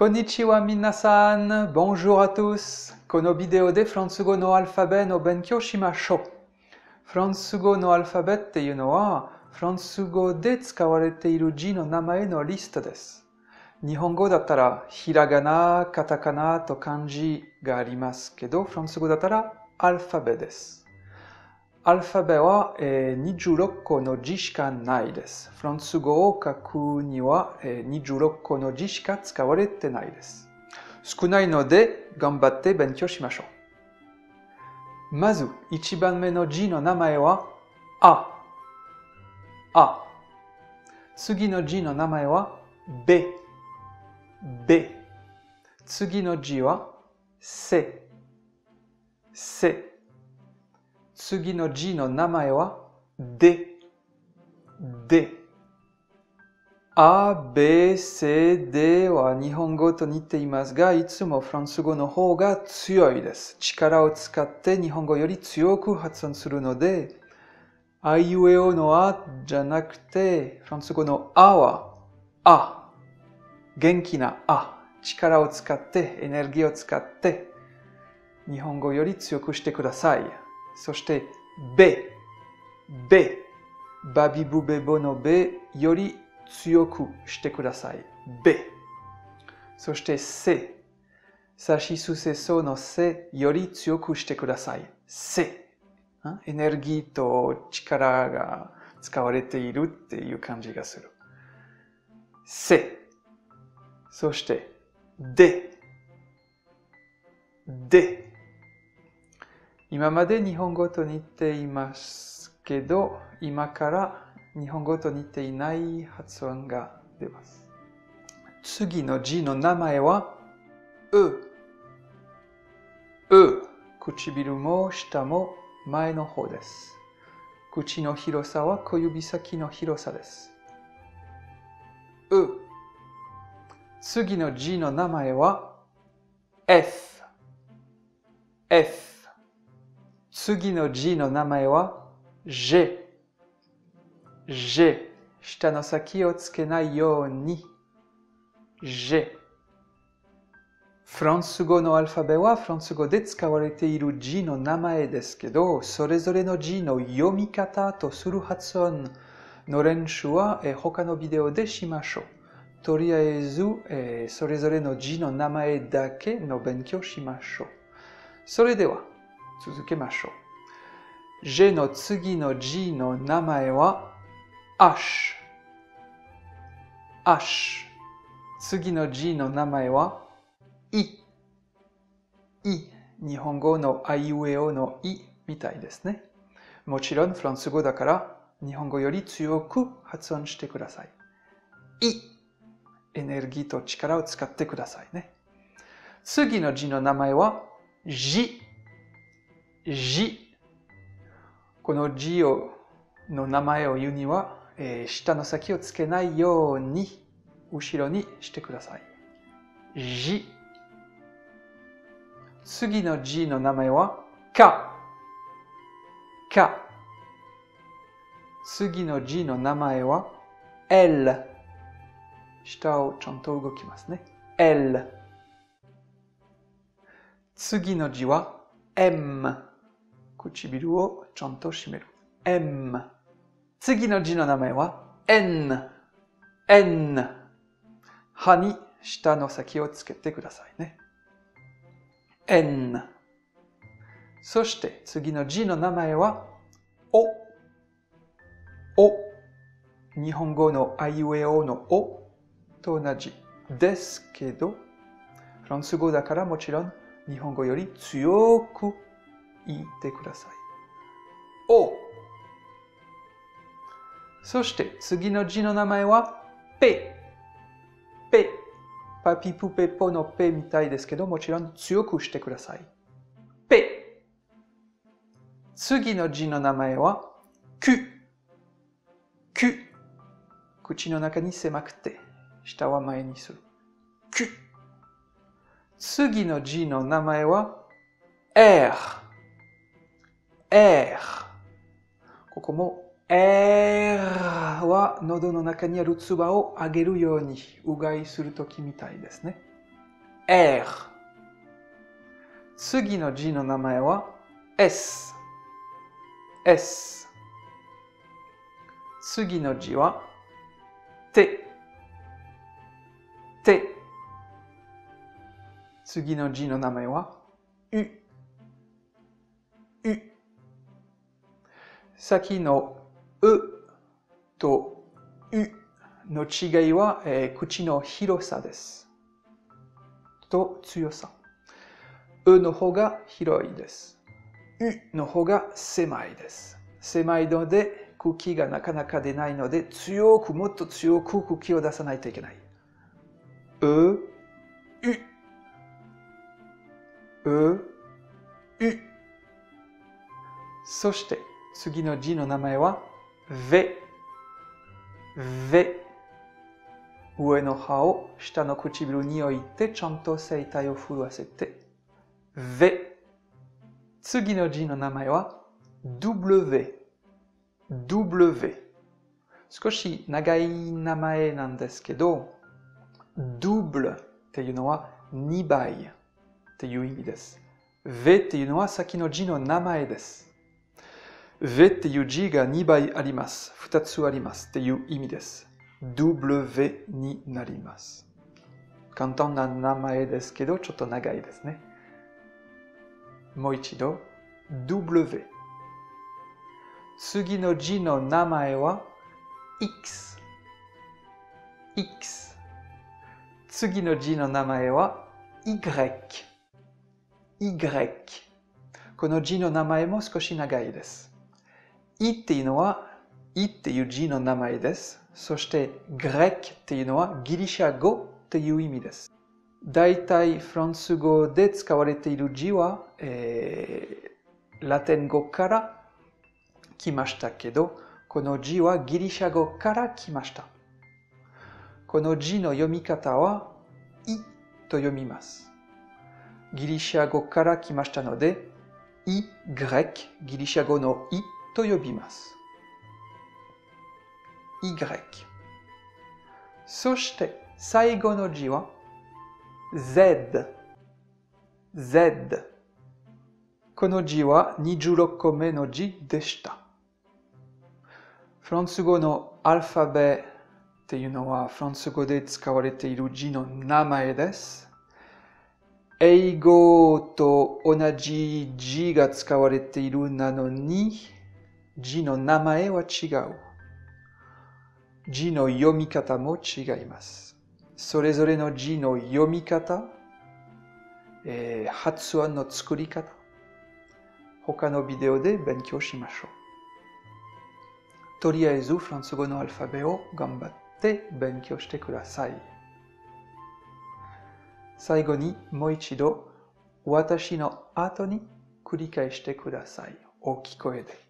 Konnichiwa minasan, bonjour à tous. このビデオでフランス語のアルファベの勉強しましょう。フランス語のアルファベっていうのは、フランス語で使われている字の名前のリストです。日本語だったら、ひらがな、カタカナと漢字がありますけど、フランス語だったらアルファベです。アルファベは、え、26個の字しかないです。フランス語を書くには、え、26個の字しか使われてないです。少ないので頑張って勉強しましょう。まず、一番目の字の名前は、あ。あ。次の字の名前は、べ。べ。次の字は、せ。せ。次の字の名前は、で、で。A, B, C, D は日本語と似ていますが、いつもフランス語の方が強いです。力を使って日本語より強く発音するので、あいうえおのあじゃなくて、フランス語のあは、あ。元気なあ。力を使って、エネルギーを使って、日本語より強くしてください。そして、べ、べ、バビブベボのべより強くしてください。べ。そして、せ、さしすせそのせより強くしてください。せ。エネルギーと力が使われているっていう感じがする。せ。そして、で。で。今まで日本語と似ていますけど、今から日本語と似ていない発音が出ます。次の字の名前は、う。う。唇も下も前の方です。口の広さは小指先の広さです。う。次の字の名前は、F。F。次の字の名前は？J。J。下の先をつけないように J。フランス語のアルファベはフランス語で使われている字の名前ですけど、それぞれの字の読み方とする発音の練習は他のビデオでしましょう。とりあえず、えそれぞれの字の名前だけの勉強しましょう。それでは、続けましょう。J の次の G の名前は H。H。次の G の名前は I。I。日本語のあいうえおのいみたいですね。もちろんフランス語だから日本語より強く発音してください。い。エネルギーと力を使ってくださいね。次の字の名前は J。J。この字をの名前を言うには、えー、下の先をつけないように後ろにしてください。じ。次の字の名前は、か。か。次の字の名前は、L。下をちゃんと動きますね。L。次の字は、M。唇をちゃんと閉める。M。次の字の名前は N。N。歯に下の先をつけてくださいね。N。そして次の字の名前は O。O。日本語のあいうえおのおと同じですけど、フランス語だからもちろん日本語より強く言ってください。おそして次の字の名前はペ。ペ。パピプペポのペみたいですけど、もちろん強くしてください。ペ。次の字の名前はク。ク。口の中に狭くて、下は前にする。ク。次の字の名前は R。R。ここも R は喉の中にある唾を上げるようにうがいするときみたいですね。R。次の字の名前は S。S。次の字は手。手。次の字の名前はう。先のうとうの違いは、えー、口の広さです。と強さ。うの方が広いです。うの方が狭いです。狭いので空気がなかなか出ないので強くもっと強く空気を出さないといけない。う、う、う、う。そして次の字の名前はべ、べ。上の歯を下の唇に置いてちゃんと声帯を震わせて、べ。次の字の名前は W。W。少し長い名前なんですけど、double っていうのは2倍っていう意味です。V っていうのは先の字の名前です。V っていう字が2倍あります。2つありますっていう意味です。W になります。簡単な名前ですけど、ちょっと長いですね。もう一度、W。次の字の名前は X。X。次の字の名前は Y。Y。この字の名前も少し長いです。いっていうのは、いっていう字の名前です。そして、グレックっていうのはギリシャ語っていう意味です。大体フランス語で使われている字は、えー、ラテン語から来ましたけど、この字はギリシャ語から来ました。この字の読み方は、いと読みます。ギリシャ語から来ましたので、い、グレック、ギリシャ語のいと呼びます。y。そして最後の字は z。z。この字は26個目の字でした。フランス語のアルファベっていうのはフランス語で使われている字の名前です。英語と同じ字が使われているなのに字の名前は違う。字の読み方も違います。それぞれの字の読み方、えー、発音の作り方、他のビデオで勉強しましょう。とりあえずフランス語のアルファベを頑張って勉強してください。最後にもう一度私の後に繰り返してください。大きい声で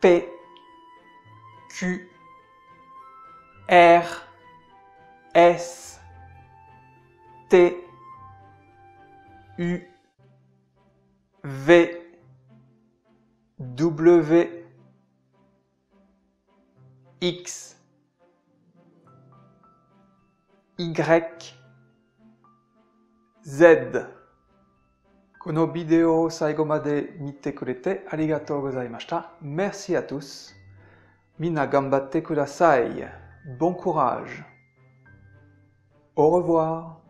P, Q, R, S, T, U, V, W, X, Y, Z このビデオを最後まで見てくれてありがとうございました。Merci à tous. みんな頑張ってください。Bon courage. Au revoir.